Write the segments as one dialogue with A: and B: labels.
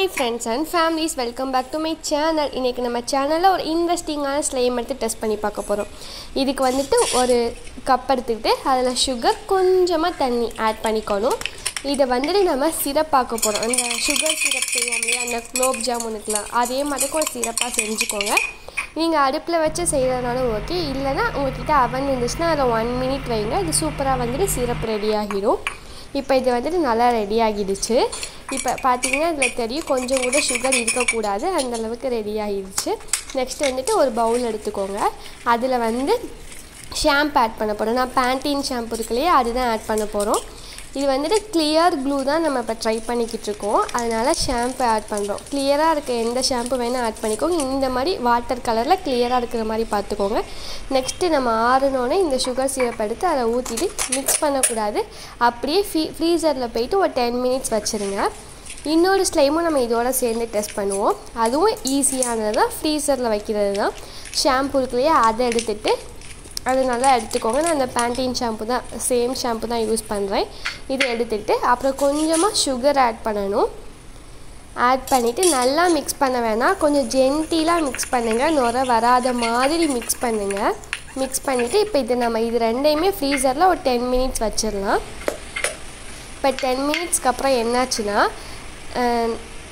A: Hi friends and families welcome back to my channel இன்றைக்கி நம்ம சேனலில் ஒரு இன்ட்ரெஸ்டிங்கான ஸ்லைம் எடுத்து டெஸ்ட் பண்ணி பார்க்க போகிறோம் இதுக்கு வந்துட்டு ஒரு கப் எடுத்துக்கிட்டு அதில் சுகர் கொஞ்சமாக தண்ணி ஆட் பண்ணிக்கணும். இதை வந்துட்டு நம்ம சிரப் பார்க்க போகிறோம் அந்த சுகர் சிரப் செய்வோம் இல்லையா அந்த குலோப் ஜாமுனுக்குலாம் அதே மாதிரி ஒரு சிரப்பாக செஞ்சுக்கோங்க. நீங்கள் அடுப்பில் வச்சு செய்கிறதுனாலும் ஓகே இல்லைன்னா உங்கள்கிட்ட அவன் இருந்துச்சுன்னா அதில் ஒன் மினிட் வைங்க. இது சூப்பராக வந்துட்டு சிரப் ரெடி ஆகிடும். இப்போ இது வந்துட்டு நல்லா ரெடி ஆகிடுச்சு. இப்போ பார்த்தீங்கன்னா இதில் தெரியும் கொஞ்சம் கூட சுகர் இருக்கக்கூடாது. அந்தளவுக்கு ரெடி ஆகிடுச்சு நெக்ஸ்ட் வந்துட்டு ஒரு பவுல் எடுத்துக்கோங்க. அதில் வந்து ஷாம்பு ஆட் பண்ண போகிறோம் நான் பேண்டீன் ஷாம்பு இருக்கு இல்லையா அதுதான் ஆட் பண்ண போகிறோம் இது வந்துட்டு கிளியர் க்ளூ தான் நம்ம இப்போ ட்ரை பண்ணிக்கிட்டு இருக்கோம் அதனால் ஷாம்பு ஆட் பண்ணுறோம் கிளியராக இருக்க எந்த ஷாம்பு வேணால் ஆட் பண்ணிக்கோங்க. இந்த மாதிரி வாட்டர் கலரில் கிளியராக இருக்கிற மாதிரி பார்த்துக்கோங்க. நெக்ஸ்ட்டு நம்ம ஆறுனோடனே இந்த சுகர் சிரப் எடுத்து அதை ஊற்றிட்டு மிக்ஸ் பண்ணக்கூடாது. அப்படியே ஃப்ரீ ஃப்ரீசரில் போயிட்டு ஒரு டென் மினிட்ஸ் வச்சுருங்க. இன்னொரு ஸ்லைமும் நம்ம இதோட சேர்ந்து டெஸ்ட் பண்ணுவோம். அதுவும் ஈஸியானது தான் ஃப்ரீசரில் வைக்கிறது தான் ஷாம்பு இருக்குல்லையே அதை எடுத்துகிட்டு அது நல்லா எடுத்துக்கோங்க. நான் அந்த பேண்டீன் ஷாம்பு தான் சேம் ஷாம்பு தான் யூஸ் பண்ணுறேன் இது எடுத்துகிட்டு அப்புறம் கொஞ்சமாக சுகர் ஆட் பண்ணணும். ஆட் பண்ணிவிட்டு நல்லா மிக்ஸ் பண்ண வேணாம். கொஞ்சம் ஜென்டிலாக மிக்ஸ் பண்ணுங்கள் நுர வராத மாதிரி மிக்ஸ் பண்ணுங்கள் மிக்ஸ் பண்ணிவிட்டு இப்போ இது நம்ம இது ரெண்டையுமே ஃப்ரீசரில் ஒரு டென் மினிட்ஸ் வச்சிடலாம். இப்போ டென் மினிட்ஸ்க்கு அப்புறம் என்னாச்சுன்னா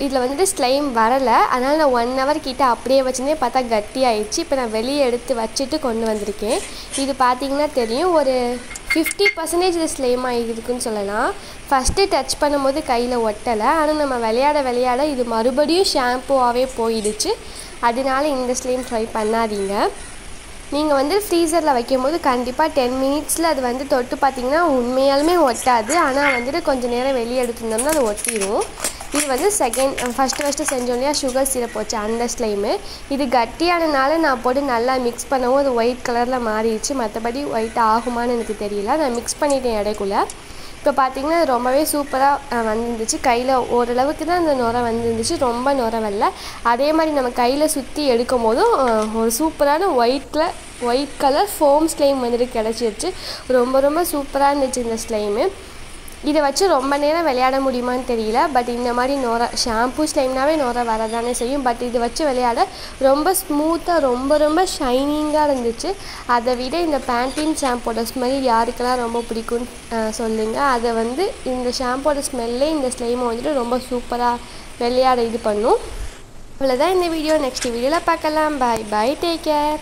A: இதில் வந்துட்டு ஸ்லைம் வரலை. அதனால் நான் ஒன் ஹவர் கிட்டே அப்படியே வச்சுருந்தேன் பார்த்தா கட்டியாயிடுச்சு. இப்போ நான் வெளியே எடுத்து வச்சுட்டு கொண்டு வந்திருக்கேன். இது பார்த்தீங்கன்னா தெரியும். ஒரு ஃபிஃப்டி பர்சன்டேஜ் இது ஸ்லைம் ஆகிருக்குன்னு சொல்லலாம். ஃபஸ்ட்டு டச் பண்ணும்போது கையில் ஒட்டலை. ஆனால் நம்ம விளையாட விளையாட இது மறுபடியும் ஷாம்புவாகவே போயிடுச்சு. அதனால இந்த ஸ்லைம் ட்ரை பண்ணாதீங்க. நீங்கள் வந்து ஃப்ரீசரில் வைக்கும்போது கண்டிப்பாக டென் மினிட்ஸில் அது வந்து தொட்டு பார்த்தீங்கன்னா உண்மையாலுமே ஒட்டாது. ஆனால் வந்துட்டு கொஞ்சம் நேரம் வெளியே எடுத்துருந்தோம்னா அது ஒட்டிடும் இது வந்து செகண்ட் ஃபஸ்ட்டு ஃபஸ்ட்டு செஞ்சோம் இல்லையா சுகர் சிரப் வச்சு அந்த ஸ்லைமு இது கட்டியானனால நான் போட்டு நல்லா மிக்ஸ் பண்ணவும் அது ஒயிட் கலரில் மாறிடுச்சு. மற்றபடி ஒயிட் ஆகுமான்னு எனக்கு தெரியல. நான் மிக்ஸ் பண்ணிட்டேன் இடைக்குள்ள இப்போ பார்த்தீங்கன்னா அது ரொம்பவே சூப்பராக வந்துருந்துச்சு. கையில் ஓரளவுக்கு தான் அந்த நுரை வந்துருந்துச்சு. ரொம்ப நுரை வரல. அதே மாதிரி நம்ம கையில் சுற்றி எடுக்கும் போதும் ஒரு சூப்பரான ஒயிட்டில் ஒயிட் கலர் ஃபோம் ஸ்லைம் வந்துட்டு கிடச்சிருச்சு. ரொம்ப ரொம்ப சூப்பராக இருந்துச்சு இந்த ஸ்லைமு இதை வச்சு ரொம்ப நேரம் விளையாட முடியுமான்னு தெரியல. பட் இந்த மாதிரி நோர ஷாம்பூ ஸ்லைம்னாவே நோர வரதானே செய்யும். பட் இது வச்சு விளையாட ரொம்ப ஸ்மூத்தாக ரொம்ப ரொம்ப ஷைனிங்காக இருந்துச்சு. அதை விட இந்த பேண்டீன் ஷாம்போட ஸ்மெல் யாருக்கெல்லாம் ரொம்ப பிடிக்கும்னு சொல்லுங்கள் அதை வந்து இந்த ஷாம்போட ஸ்மெல்லே இந்த ஸ்லைமை வந்துட்டு ரொம்ப சூப்பராக விளையாட இது பண்ணும். அவ்வளோதான் இந்த வீடியோ நெக்ஸ்ட் வீடியோவில் பார்க்கலாம். பாய் பாய் டேக் கேர்